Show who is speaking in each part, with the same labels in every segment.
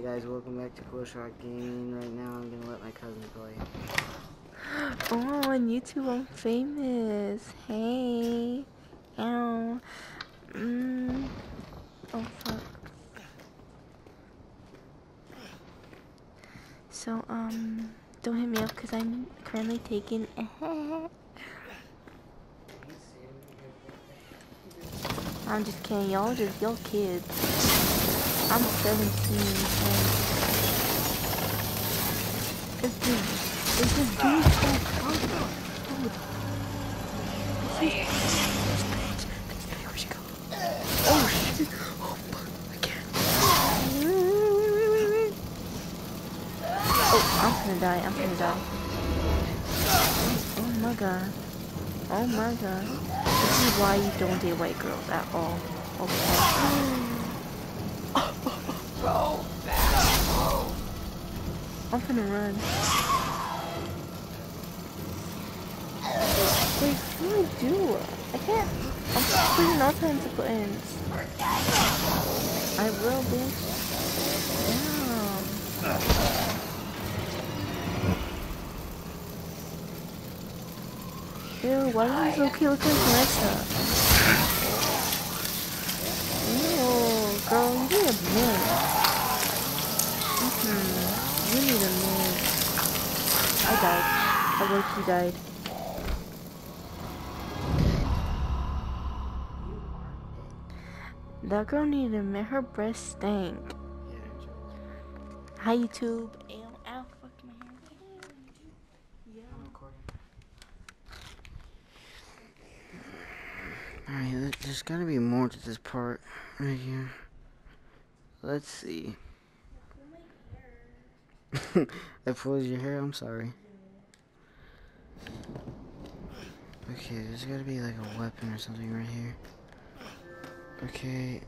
Speaker 1: Hey guys, welcome back to Quilshot Gaming. Right now I'm gonna let my cousin play.
Speaker 2: Oh, on YouTube I'm famous. Hey. Ow. Mm. Oh, fuck. So, um, don't hit me up because I'm currently taking. I'm just kidding. Y'all just, y'all kids. I'm 17 and. It's just, it's being so fucking. Oh shit! Oh fuck! I can't. Oh, I'm gonna die. I'm gonna die. Oh my god. Oh my god. This is why you don't date white girls at all. Okay. I'm gonna run. Wait, what do I do? I can't. I'm putting all kinds of buttons. I will, bitch. Damn. Ew, why does this okay look like Marissa? Ew, girl, you need a man. You need. I died. I look, you died. That girl needed to man. Her breast stank. Hi, YouTube. Ow, ow, fuck my hair. Yeah.
Speaker 1: Alright, there's gotta be more to this part right here. Let's see. I pulled your hair, I'm sorry. Okay, there's gotta be like a weapon or something right here. Okay.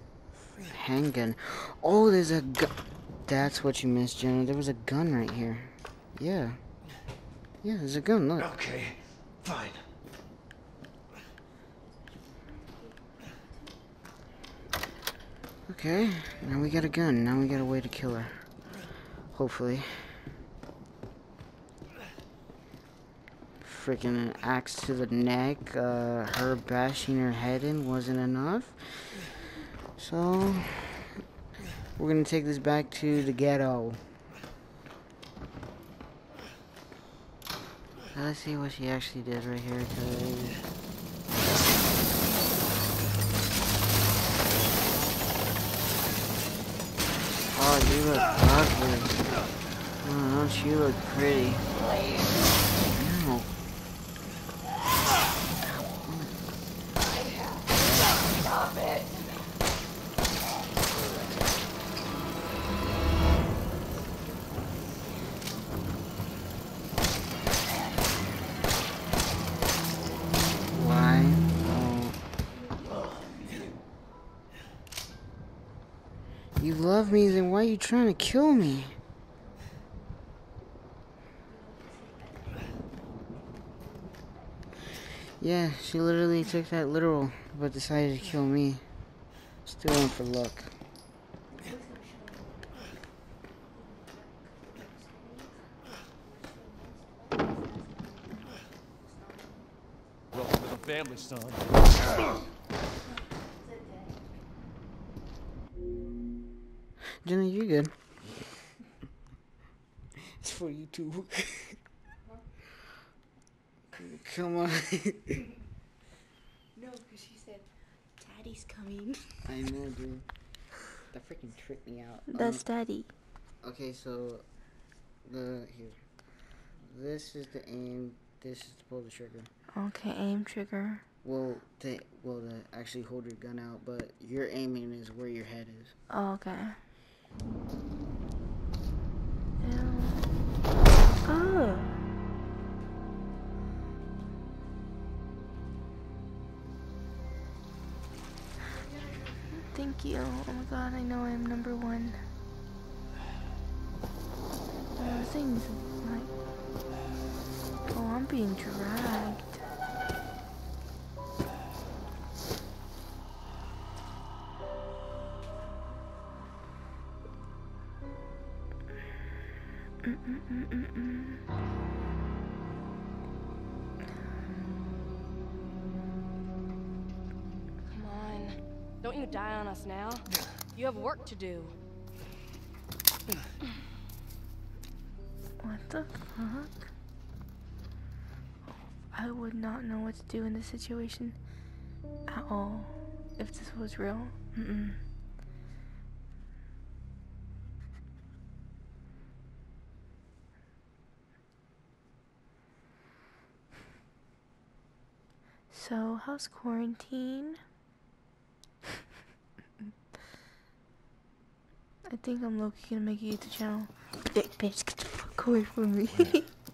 Speaker 1: Handgun. Oh, there's a gun. That's what you missed, Jenna. There was a gun right here. Yeah. Yeah, there's a gun, look.
Speaker 3: Okay, fine.
Speaker 1: Okay, now we got a gun. Now we got a way to kill her. Hopefully. Freaking an axe to the neck. Uh, her bashing her head in wasn't enough. So, we're gonna take this back to the ghetto. Let's see what she actually did right here, You ugly. Oh, don't you look pretty? Me, why are you trying to kill me? Yeah, she literally took that literal, but decided to kill me. Still in for luck.
Speaker 3: Welcome to the family, son.
Speaker 1: Jenna, you good? it's for you too. Come on.
Speaker 2: No, because she said, Daddy's coming.
Speaker 1: I know, dude. That freaking tricked me out.
Speaker 2: That's Daddy.
Speaker 1: Um, okay, so the here. This is the aim. This is to pull the trigger.
Speaker 2: Okay, aim trigger.
Speaker 1: Well, to well to actually hold your gun out, but your aiming is where your head is.
Speaker 2: Oh, okay. Oh. Thank you. Oh my god, I know I'm number one. Thing's like. Oh, I'm being dragged.
Speaker 4: Come on. Don't you die on us now. You have work to do.
Speaker 2: What the fuck? I would not know what to do in this situation at all if this was real. Mm So, how's quarantine? I think I'm Loki gonna make a YouTube channel. Big bitch, get the fuck away from me.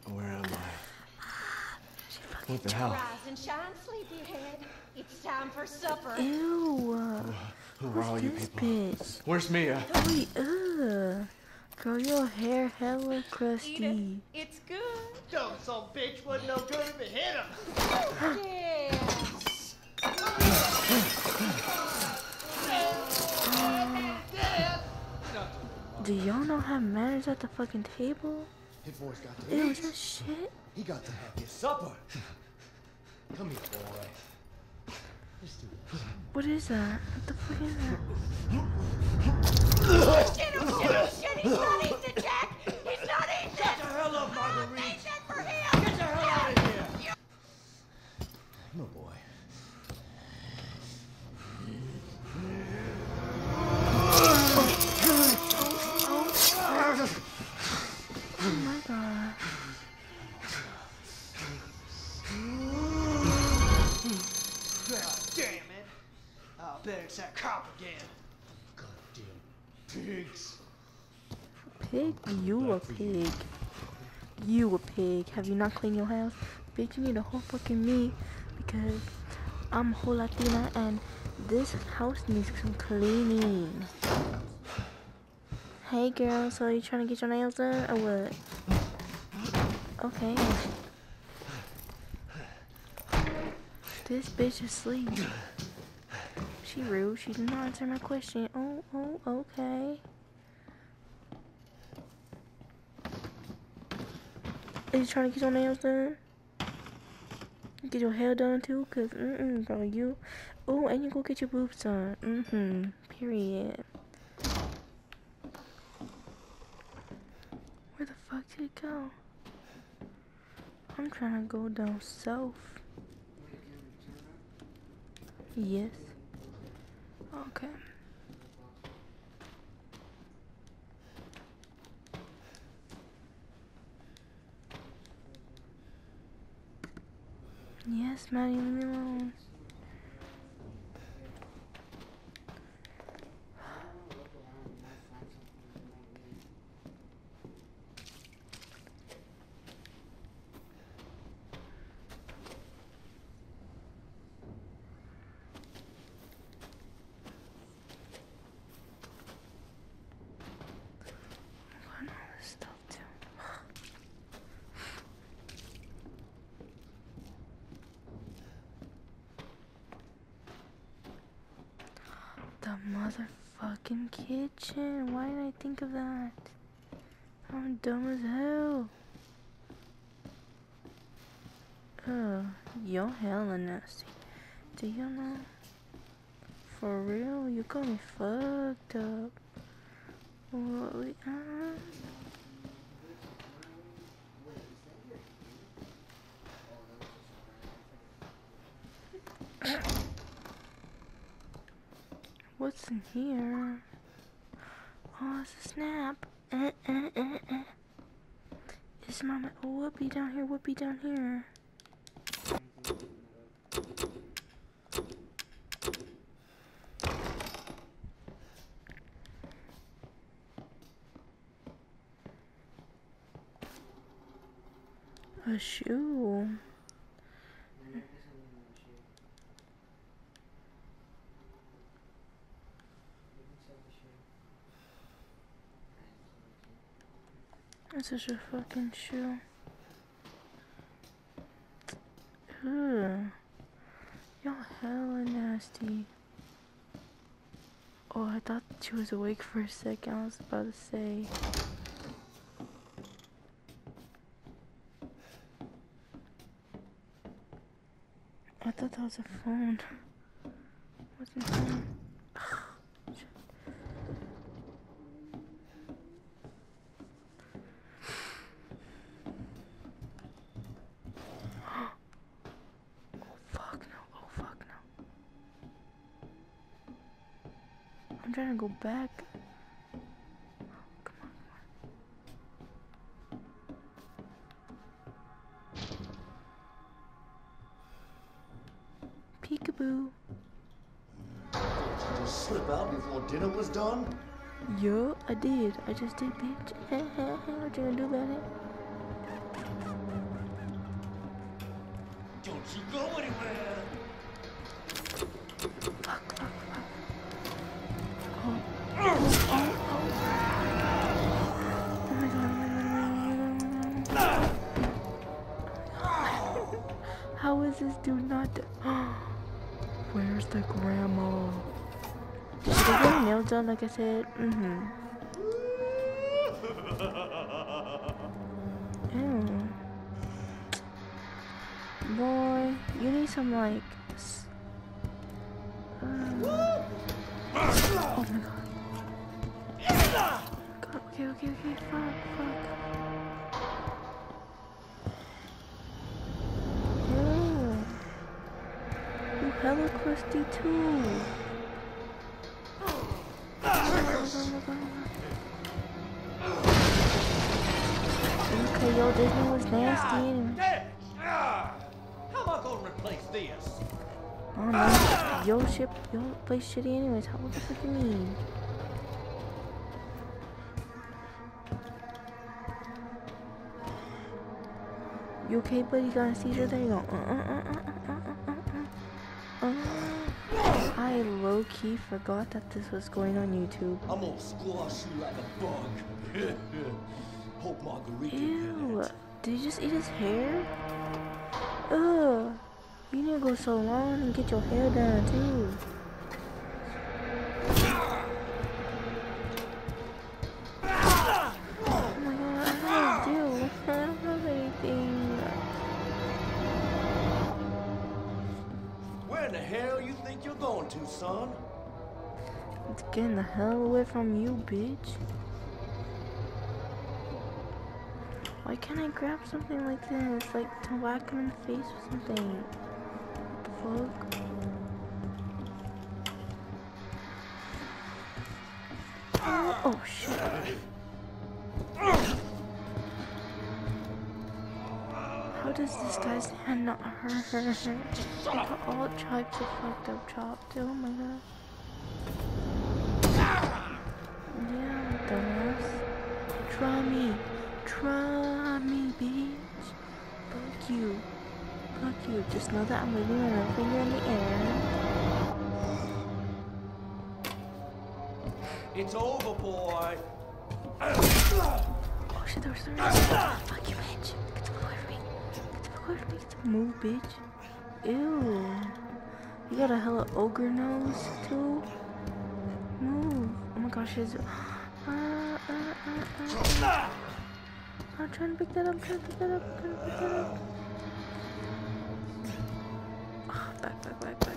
Speaker 3: Where am I? What the hell?
Speaker 5: And shine, sleepyhead. It's time for supper.
Speaker 2: Ew.
Speaker 3: Who are all you people?
Speaker 2: bitch?
Speaker 3: Where's Mia?
Speaker 2: Wait, ugh. Girl, your hair hella
Speaker 5: Eat it.
Speaker 2: crusty.
Speaker 5: It's good.
Speaker 6: Dumb son of bitch wasn't no good if it hit him.
Speaker 2: Do y'all not have manners at the fucking table?
Speaker 6: His voice got to
Speaker 2: Ew, is that shit?
Speaker 6: He got to have his supper. Come here, boy. Let's do this.
Speaker 2: What is that? What the fuck is that?
Speaker 5: Shit, oh shit, oh shit. He's not eating Jack. He's not eating.
Speaker 6: Get the hell up, Marguerite.
Speaker 5: Make for him.
Speaker 6: Get the hell out of here. No, boy.
Speaker 2: A pig. You a pig. Have you not cleaned your house? Bitch, you need a whole fucking me because I'm a whole Latina and this house needs some cleaning. Hey girl, so you trying to get your nails done or what? Okay. This bitch is asleep. She rude. She did not answer my question. Oh, oh, okay. Are you trying to get your nails done? Get your hair done too? Cause, mm-mm, bro, you... Oh, and you go get your boobs done. Mm-hmm. Period. Where the fuck did it go? I'm trying to go down south. Yes. Okay. Yes, Maddie, leave me alone. What all this stuff too? The motherfucking kitchen. Why did I think of that? I'm dumb as hell. Oh, you're hella nasty. Do you know? For real? You got me fucked up. What? we- uh, What's in here? Oh, it's a snap. Uh, uh, uh, uh. Is mama oh, whoopee down here? Whoopee down here. A shoe. such a fucking shoe. Ugh. Y'all hella nasty. Oh, I thought she was awake for a second. I was about to say. I thought that was a phone. What's the phone? Go back. Come on, come on. Peekaboo.
Speaker 7: Did you slip out before dinner was done?
Speaker 2: Yo, I did. I just did, bitch. what you gonna do about it?
Speaker 7: Don't you go anywhere!
Speaker 2: This dude not? Where's the grandma? Did she get her nails done like I said? Mm-hmm. Ew. Boy, you need some like. uh, oh my god. God, okay, okay, okay, fuck, fuck. Ew. Hella crusty too. Oh oh oh. Okay, yo, one was nasty!
Speaker 3: How am I gonna replace this?
Speaker 2: I don't. Yo ship, yo place shitty anyways. How the fuck you mean? You okay, buddy? You got a seizure? There you go. Uh, uh, uh, uh, uh. Ah. I low key forgot that this was going on YouTube.
Speaker 7: I'm gonna squash you like a bug. Hope Marguerite can
Speaker 2: Ew! Did you just eat his hair? Ugh! You need to go salon and get your hair done too.
Speaker 7: Think you're going to, son?
Speaker 2: It's getting the hell away from you, bitch. Why can't I grab something like this? Like to whack him in the face or something? What the fuck? Oh, shit. How does this guy's hand not hurt? He got all types of fucked up chopped. Oh my god. Yeah, dumbass. Try me. Try me, bitch. Fuck you. Fuck you. Just know that I'm waving my middle finger in the air.
Speaker 7: It's over, boy.
Speaker 2: Oh shit, there was three. Fuck you, bitch. Get the fuck away from me. Get move, bitch. Ew. You got a hella ogre nose, too? Move. Oh my gosh, his. Uh, uh, uh, uh. I'm trying to pick that up, I'm trying to pick that up, I'm trying to pick that up. Ah, back, back, back, back.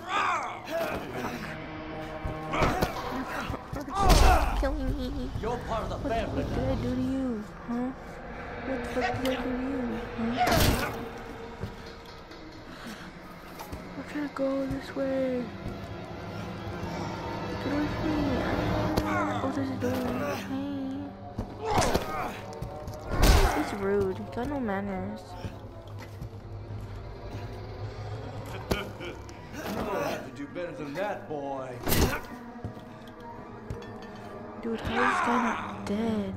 Speaker 2: Fuck. Killing me.
Speaker 7: You're part of the
Speaker 2: What,
Speaker 7: family.
Speaker 2: what did I do to you, huh? What the fuck did I do to you, huh? Trying to go this way. Get away from me. Oh, there's a door. Hey. He's rude. He's got no manners.
Speaker 7: You're have to do better than that, boy.
Speaker 2: Dude, how is this guy not dead?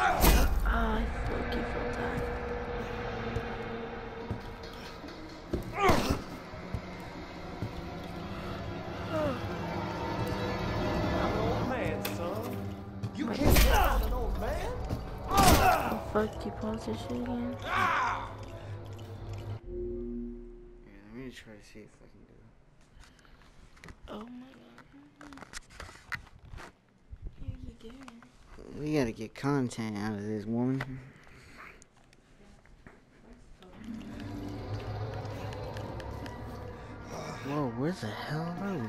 Speaker 2: Ah,
Speaker 7: you can't get out an old man.
Speaker 2: Oh, fuck, you pause this shit again.
Speaker 1: me try to see if I can do it.
Speaker 2: Oh my god. Here's the game.
Speaker 1: We gotta get content out of this woman. Whoa, where the hell are we?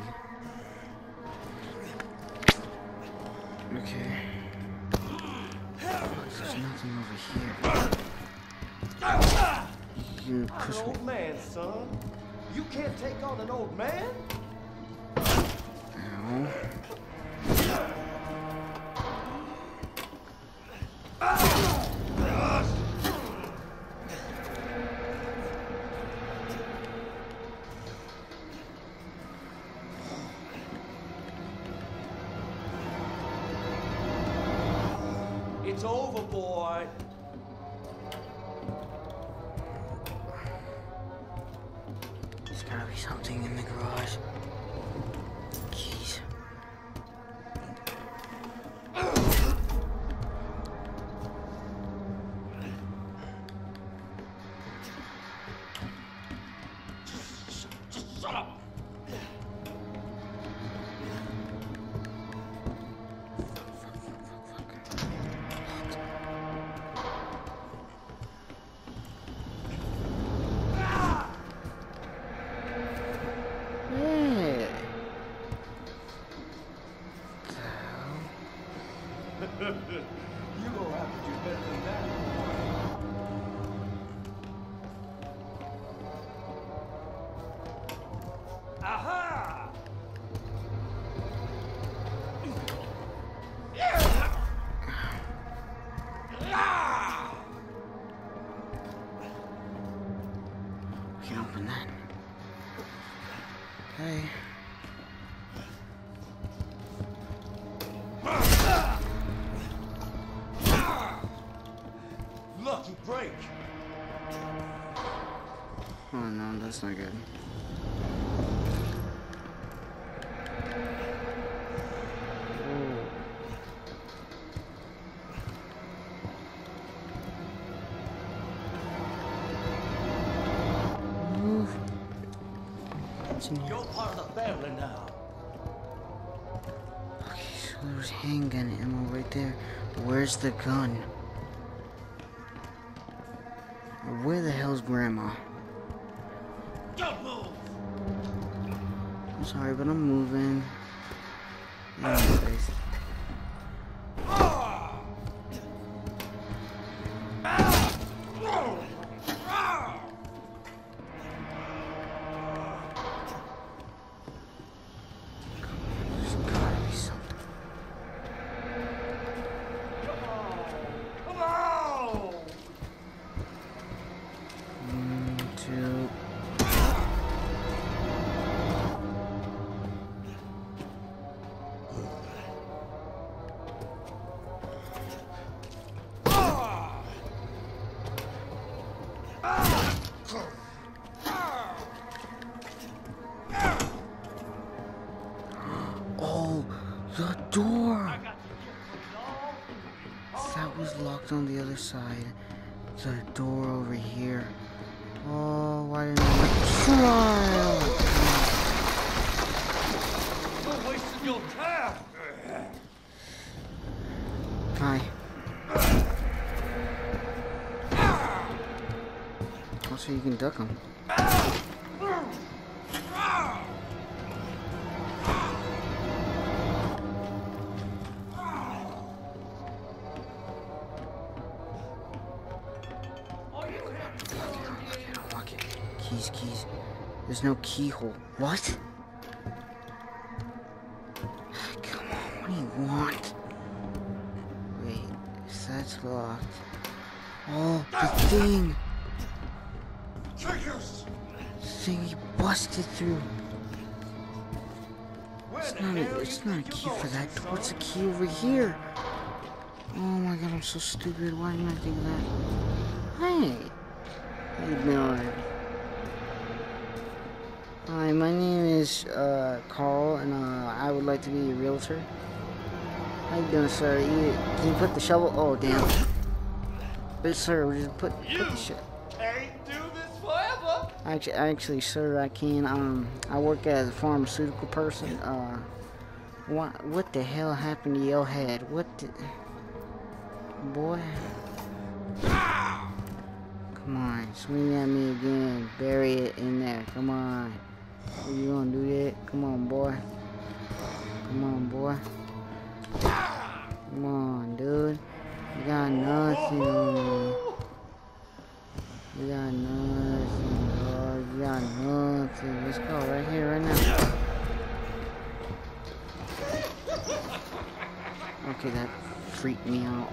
Speaker 1: Okay. There's nothing over here. You push me.
Speaker 7: old man, son. You can't take on an old man? It's over, boy.
Speaker 1: Yeah.
Speaker 7: You gonna have to do better than that. Break.
Speaker 1: Oh no, that's not good.
Speaker 7: You're part of the family now.
Speaker 1: Okay, so there's handgun ammo right there. Where's the gun? Sorry, but door! That was locked on the other side. The door over here. Oh, why didn't I try?
Speaker 7: Your time.
Speaker 1: Hi. Also, you can duck them. Lock it. Keys, keys. There's no keyhole. What? Come on, what do you want? Wait, if that's locked. Oh, the thing! Thing he busted through. It's not a, it's not a key for that. What's a key over here? Oh my god, I'm so stupid. Why didn't I think of that? Hey! Hi, my name is uh, Carl, and uh, I would like to be a realtor. How you doing, sir? You, can you put the shovel? Oh, damn. But sir, we just put, put the shovel.
Speaker 7: Do this forever.
Speaker 1: Actually, actually, sir, I can. Um, I work as a pharmaceutical person. Uh, what, what the hell happened to your head? What the, boy? Come on, swing at me again. Bury it in there. Come on. You gonna do that? Come on, boy. Come on, boy. Come on, dude. You got nothing on. You got nothing, dog. You got nothing. Let's go right here, right now. Okay, that freaked me out.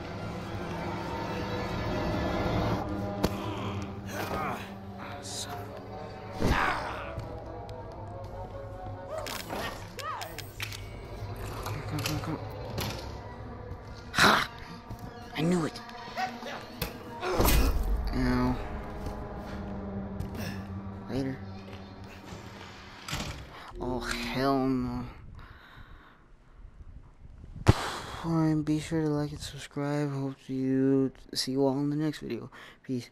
Speaker 1: To subscribe. Hope you see you all in the next video. Peace.